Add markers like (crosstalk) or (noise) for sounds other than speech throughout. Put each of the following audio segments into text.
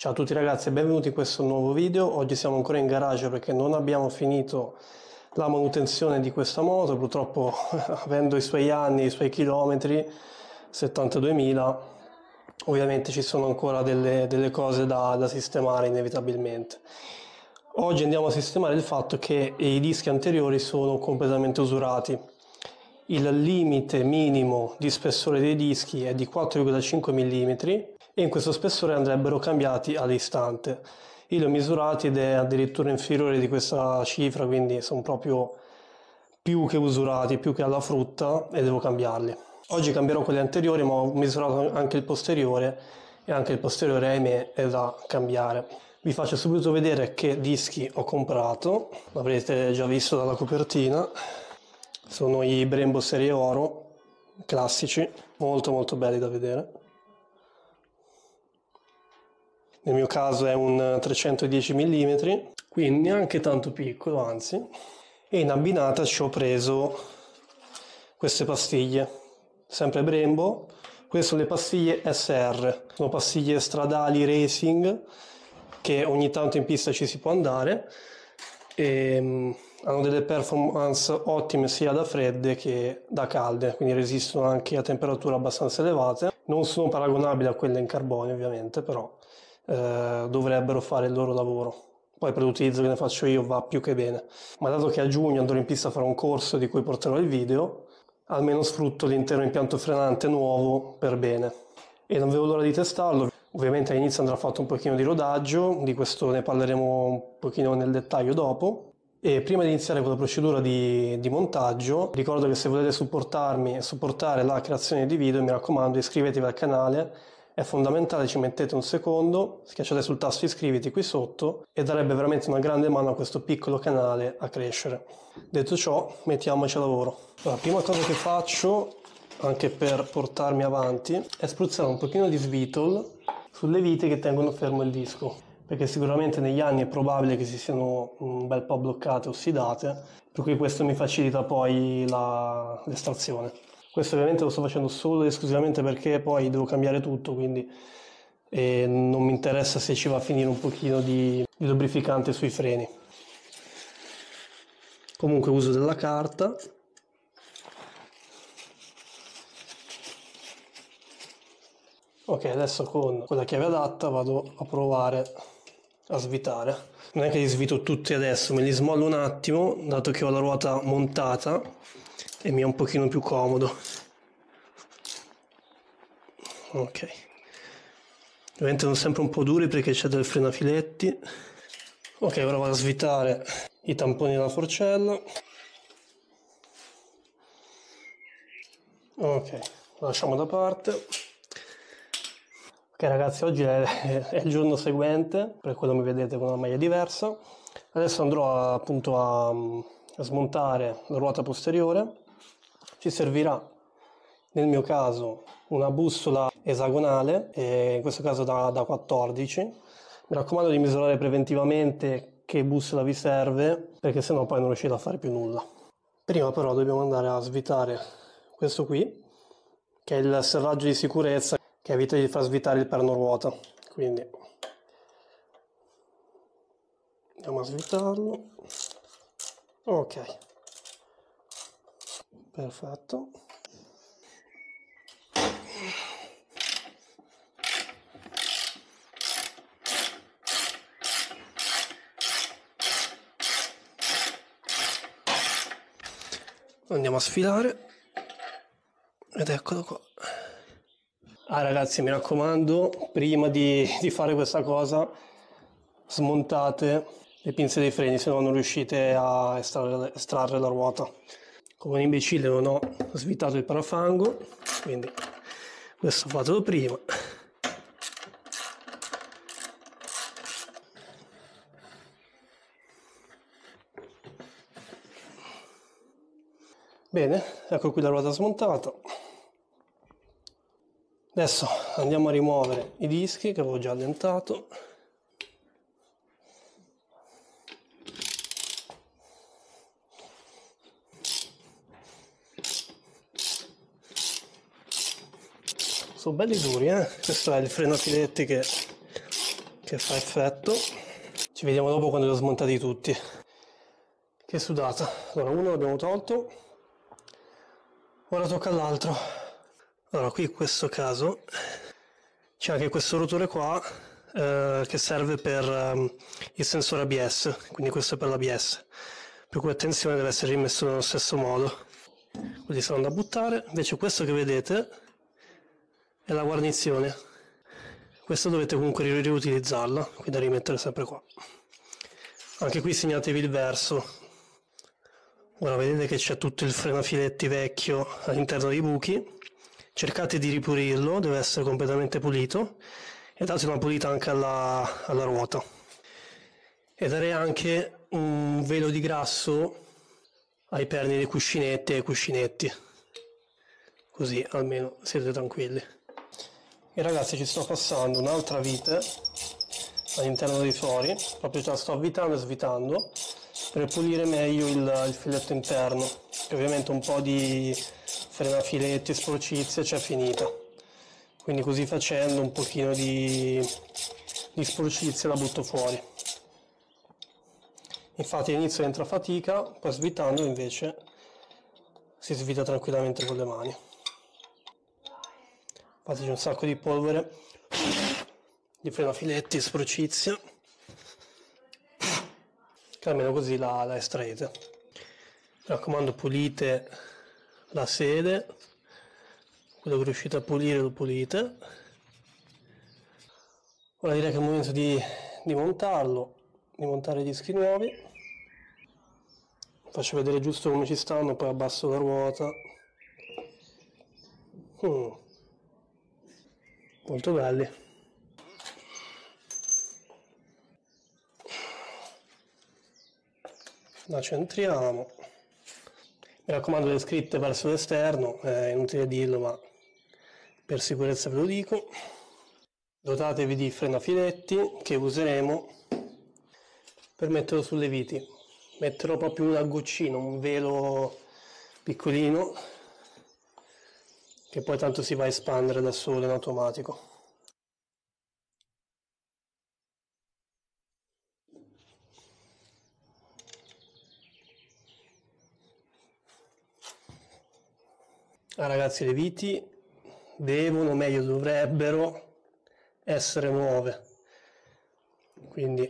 Ciao a tutti ragazzi e benvenuti in questo nuovo video. Oggi siamo ancora in garage perché non abbiamo finito la manutenzione di questa moto, purtroppo (laughs) avendo i suoi anni, i suoi chilometri, 72.000, ovviamente ci sono ancora delle, delle cose da, da sistemare inevitabilmente. Oggi andiamo a sistemare il fatto che i dischi anteriori sono completamente usurati. Il limite minimo di spessore dei dischi è di 4,5 mm e in questo spessore andrebbero cambiati all'istante. Io li ho misurati ed è addirittura inferiore di questa cifra, quindi sono proprio più che usurati, più che alla frutta e devo cambiarli. Oggi cambierò quelli anteriori ma ho misurato anche il posteriore e anche il posteriore ahimè è da cambiare. Vi faccio subito vedere che dischi ho comprato, l'avrete già visto dalla copertina, sono i Brembo Serie Oro, classici, molto molto belli da vedere nel mio caso è un 310 mm, quindi neanche tanto piccolo, anzi. E in abbinata ci ho preso queste pastiglie, sempre Brembo. Queste sono le pastiglie SR, sono pastiglie stradali racing che ogni tanto in pista ci si può andare e mm, hanno delle performance ottime sia da fredde che da calde, quindi resistono anche a temperature abbastanza elevate. Non sono paragonabili a quelle in carbonio ovviamente, però eh, dovrebbero fare il loro lavoro. Poi per l'utilizzo che ne faccio io va più che bene. Ma dato che a giugno andrò in pista a fare un corso di cui porterò il video, almeno sfrutto l'intero impianto frenante nuovo per bene. E non vedo l'ora di testarlo. Ovviamente all'inizio andrà fatto un pochino di rodaggio, di questo ne parleremo un pochino nel dettaglio dopo. E prima di iniziare con la procedura di, di, montaggio, ricordo che se volete supportarmi e supportare la creazione di video, mi raccomando iscrivetevi al canale è fondamentale, ci mettete un secondo, schiacciate sul tasto iscriviti qui sotto e darebbe veramente una grande mano a questo piccolo canale a crescere. Detto ciò, mettiamoci a lavoro. La prima cosa che faccio, anche per portarmi avanti, è spruzzare un pochino di svitol sulle viti che tengono fermo il disco perché sicuramente negli anni è probabile che si siano un bel po' bloccate, ossidate, per cui questo mi facilita poi l'estrazione. Questo ovviamente lo sto facendo solo ed esclusivamente perché poi devo cambiare tutto, quindi e non mi interessa se ci va a finire un pochino di, di lubrificante sui freni. Comunque uso della carta. Ok, adesso con, con la chiave adatta vado a provare a svitare. Non è che li svito tutti adesso, me li smollo un attimo, dato che ho la ruota montata e mi è un pochino più comodo. Ok. Diventano sempre un po' duri perché c'è del frenafiletti. Ok ora vado a svitare i tamponi della forcella. Ok lo lasciamo da parte. Ok ragazzi oggi è, è, il giorno seguente per quello mi vedete con una maglia diversa. Adesso andrò appunto a, a smontare la ruota posteriore ci servirà nel mio caso una bussola esagonale, in questo caso da, da 14. Mi raccomando di misurare preventivamente che bussola vi serve, perché sennò poi non riuscite a fare più nulla. Prima però dobbiamo andare a svitare questo qui, che è il serraggio di sicurezza che evita di far svitare il perno ruota. Quindi andiamo a svitarlo. Ok perfetto. Andiamo a sfilare. Ed eccolo qua. Ah ragazzi mi raccomando prima di, di fare questa cosa smontate le pinze dei freni se no non riuscite a estrarre, estrarre la ruota come un imbecille non ho svitato il parafango quindi questo fatelo prima. Bene ecco qui la ruota smontata. Adesso andiamo a rimuovere i dischi che avevo già allentato sono belli duri eh questo è il freno a filetti che che fa effetto. Ci vediamo dopo quando li ho smontati tutti. Che sudata. Allora, uno l'abbiamo tolto. Ora tocca all'altro. Allora, qui in questo caso c'è anche questo rotore qua eh, che serve per um, il sensore ABS, quindi questo è per l'ABS. Per cui attenzione deve essere rimesso nello stesso modo. Quindi sono da buttare. Invece questo che vedete è la guarnizione. Questo dovete comunque riutilizzarla, quindi da rimettere sempre qua. Anche qui segnatevi il verso. Ora vedete che c'è tutto il frenafiletti vecchio all'interno dei buchi. Cercate di ripulirlo, deve essere completamente pulito e date una pulita anche alla, alla ruota. E darei anche un velo di grasso ai perni dei cuscinetti e ai cuscinetti. Così almeno siete tranquilli. E ragazzi ci sto passando un'altra vite all'interno dei fori, proprio la sto avvitando e svitando per pulire meglio il, il filetto interno, che ovviamente un po' di frenafiletti sporcizia c'è finita. Quindi così facendo un pochino di, di sporcizia la butto fuori. Infatti all'inizio entra fatica, poi svitando invece si svita tranquillamente con le mani. Infatti c'è un sacco di polvere di frenafiletti, sprocizia, che almeno così la, la estraete. Mi raccomando pulite la sede, quello che riuscite a pulire lo pulite. Ora direi che è il momento di, di montarlo, di montare i dischi nuovi faccio vedere giusto come ci stanno poi abbasso la ruota mm. Belli la centriamo mi raccomando le scritte verso l'esterno è inutile dirlo ma per sicurezza ve lo dico. Dotatevi di frenafiletti che useremo per metterlo sulle viti. Metterò proprio un agoccino, un velo piccolino che poi tanto si va a espandere da solo in automatico. Ah, ragazzi le viti devono, meglio dovrebbero essere nuove quindi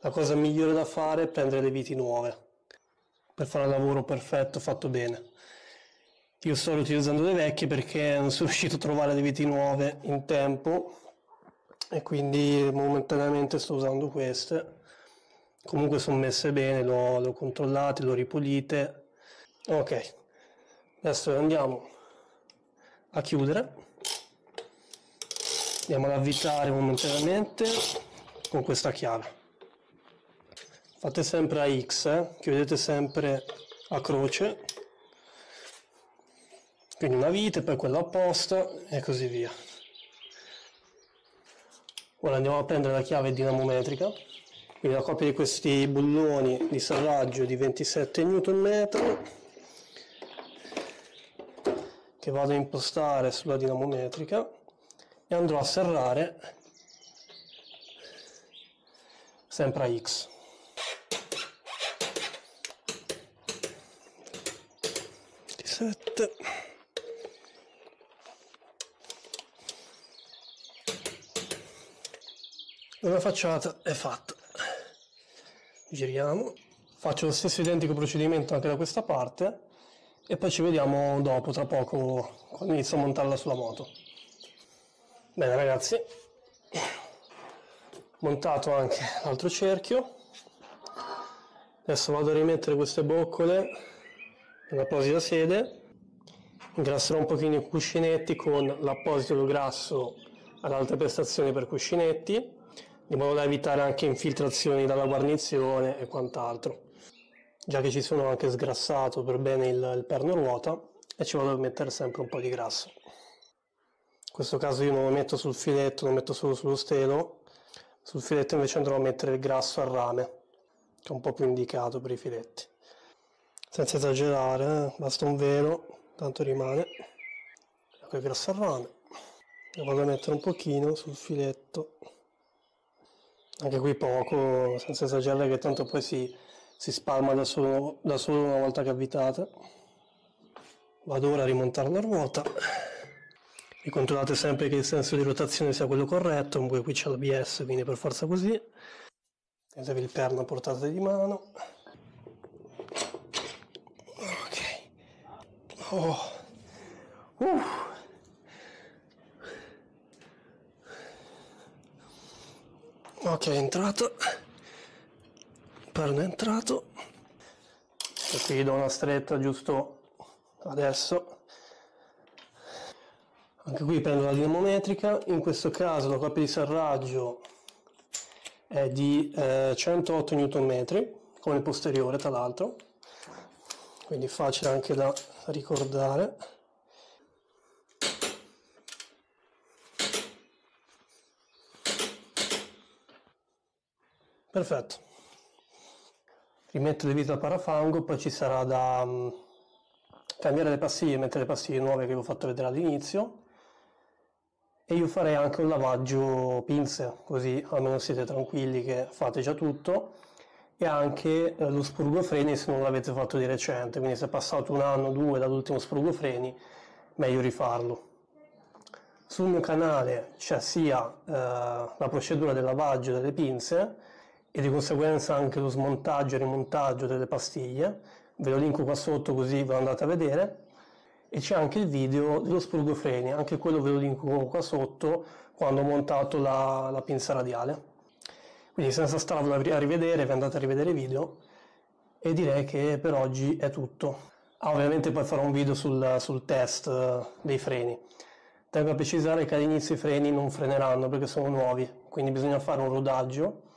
la cosa migliore da fare è prendere le viti nuove per fare il lavoro perfetto, fatto bene. Io sto riutilizzando le vecchie perché non sono (laughs) riuscito a trovare le viti nuove in tempo e quindi momentaneamente sto usando queste. Comunque sono messe bene, le ho controllate, le ho ripulite. Ok, adesso andiamo a chiudere. Andiamo ad avvitare momentaneamente con questa chiave fate sempre a X, eh? chiudete sempre a croce, quindi una vite, poi quella apposta e così via. Ora andiamo a prendere la chiave dinamometrica, quindi la coppia di questi bulloni di serraggio di 27 Nm che vado a impostare sulla dinamometrica e andrò a serrare sempre a X. 7 una facciata è fatta. Giriamo. Faccio lo stesso identico procedimento anche da questa parte e poi ci vediamo dopo tra poco quando inizio a montarla sulla moto. Bene ragazzi. Montato anche l'altro cerchio. Adesso vado a rimettere queste boccole nell'apposita sede. Ingrasserò un pochino i cuscinetti con l'apposito grasso ad alta prestazione per cuscinetti di modo da evitare anche infiltrazioni dalla guarnizione e quant'altro già che ci sono anche sgrassato per bene il, il perno ruota e ci vado a mettere sempre un po' di grasso in questo caso io non lo metto sul filetto, lo metto solo sullo stelo sul filetto invece andrò a mettere il grasso al rame che è un po' più indicato per i filetti senza esagerare, eh? basta un velo, tanto rimane. Ecco il grasso al rame. Lo vado a mettere un pochino sul filetto anche qui poco, senza esagerare che tanto poi si, si spalma da solo, da solo una volta che avvitate. Vado ora a rimontare la ruota e controllate sempre che il senso di rotazione sia quello corretto, comunque qui c'è l'ABS quindi per forza così. Tenetevi il perno a portata di mano. Ok. Oh. Uh. Ok, è entrato. Perno è entrato. E qui do una stretta giusto adesso. Anche qui prendo la dinamometrica, in questo caso la coppia di serraggio è di eh, 108 Nm, come il posteriore tra l'altro, quindi facile anche da ricordare. Perfetto. Rimetto le vite al parafango, poi ci sarà da um, cambiare le pastiglie, mettere le pastiglie nuove che vi ho fatto vedere all'inizio e io farei anche un lavaggio pinze, così almeno siete tranquilli che fate già tutto e anche eh, lo spurgofreni se non l'avete fatto di recente, quindi se è passato un anno o due dall'ultimo spurgofreni, meglio rifarlo. Sul mio canale c'è sia eh, la procedura del lavaggio delle pinze e di conseguenza anche lo smontaggio e rimontaggio delle pastiglie, ve lo linko qua sotto così ve lo andate a vedere e c'è anche il video dello spurgofreni, anche quello ve lo linko qua sotto quando ho montato la, la pinza radiale. Quindi senza starvelo a rivedere, vi andate a rivedere i video e direi che per oggi è tutto. Ah, ovviamente poi farò un video sul, sul test eh, dei freni. Tengo a precisare che all'inizio i freni non freneranno perché sono nuovi, quindi bisogna fare un rodaggio,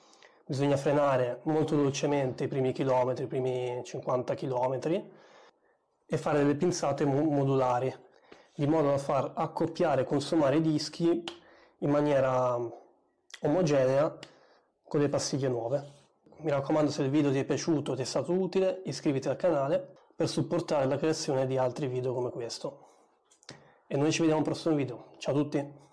bisogna frenare molto dolcemente i primi chilometri, i primi 50 chilometri, e fare delle pinzate modulari di modo da far accoppiare e consumare i dischi in maniera omogenea con le pastiglie nuove. Mi raccomando se il video ti è piaciuto ti è stato utile iscriviti al canale per supportare la creazione di altri video come questo. E noi ci vediamo al prossimo video. Ciao a tutti!